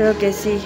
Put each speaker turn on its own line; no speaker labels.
Creo que sí.